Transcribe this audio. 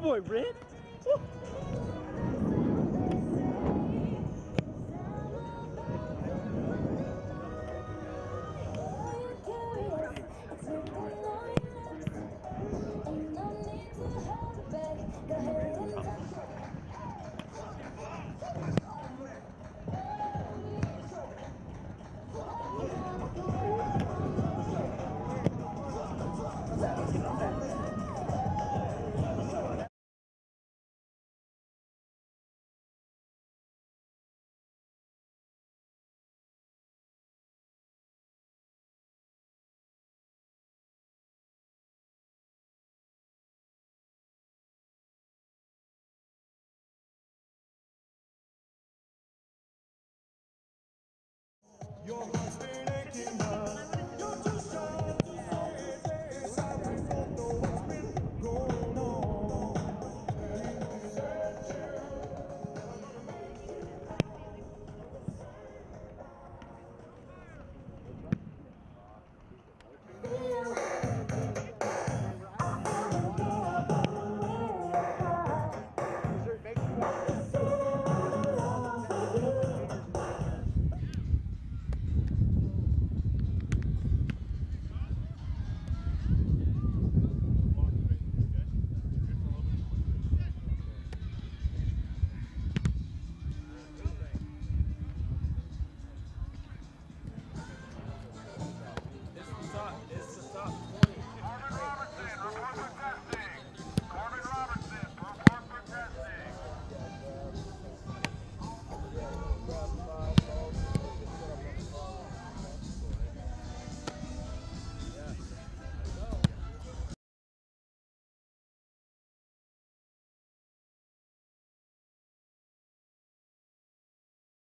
boy, Red. Your